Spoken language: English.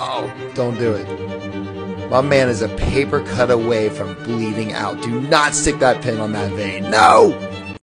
Oh, don't do it. My man is a paper cut away from bleeding out. Do not stick that pin on that vein. No!